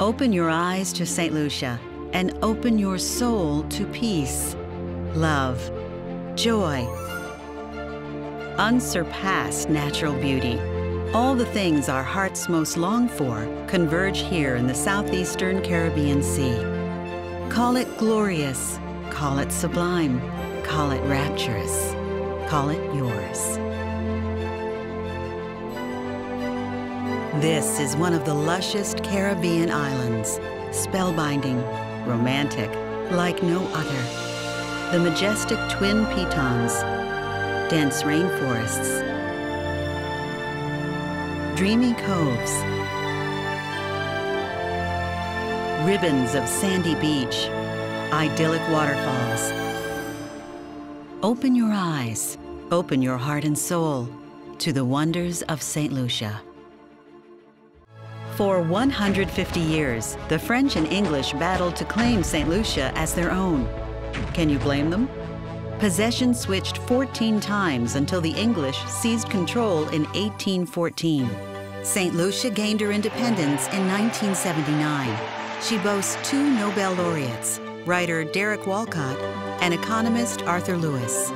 Open your eyes to St. Lucia and open your soul to peace, love, joy, unsurpassed natural beauty. All the things our hearts most long for converge here in the southeastern Caribbean Sea. Call it glorious, call it sublime, call it rapturous, call it yours. This is one of the lushest Caribbean islands, spellbinding, romantic, like no other. The majestic twin pitons, dense rainforests, dreamy coves, ribbons of sandy beach, idyllic waterfalls. Open your eyes, open your heart and soul to the wonders of St. Lucia. For 150 years, the French and English battled to claim St. Lucia as their own. Can you blame them? Possession switched 14 times until the English seized control in 1814. St. Lucia gained her independence in 1979. She boasts two Nobel laureates, writer Derek Walcott and economist Arthur Lewis.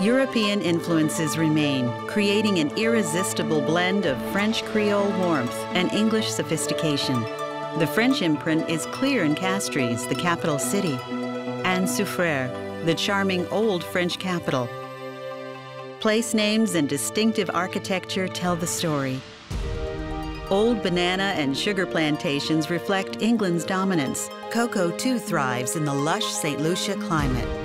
European influences remain, creating an irresistible blend of French Creole warmth and English sophistication. The French imprint is clear in Castries, the capital city, and Soufrière, the charming old French capital. Place names and distinctive architecture tell the story. Old banana and sugar plantations reflect England's dominance. Cocoa too thrives in the lush St. Lucia climate.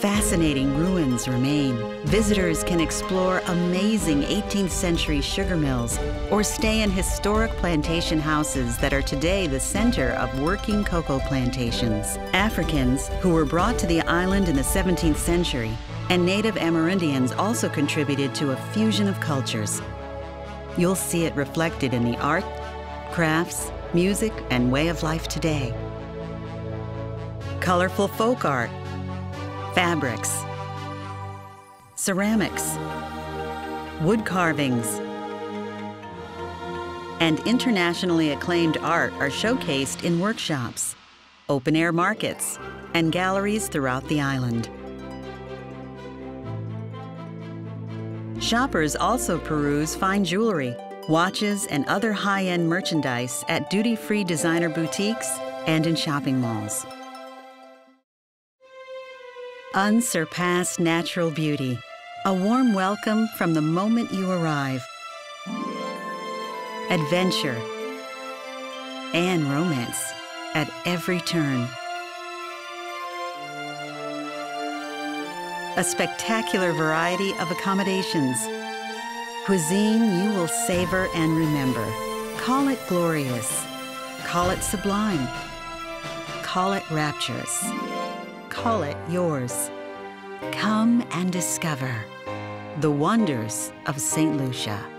Fascinating ruins remain. Visitors can explore amazing 18th century sugar mills or stay in historic plantation houses that are today the center of working cocoa plantations. Africans, who were brought to the island in the 17th century, and native Amerindians also contributed to a fusion of cultures. You'll see it reflected in the art, crafts, music, and way of life today. Colorful folk art fabrics, ceramics, wood carvings, and internationally acclaimed art are showcased in workshops, open-air markets, and galleries throughout the island. Shoppers also peruse fine jewelry, watches, and other high-end merchandise at duty-free designer boutiques and in shopping malls unsurpassed natural beauty. A warm welcome from the moment you arrive. Adventure and romance at every turn. A spectacular variety of accommodations. Cuisine you will savor and remember. Call it glorious. Call it sublime. Call it rapturous call it yours. Come and discover the wonders of St. Lucia.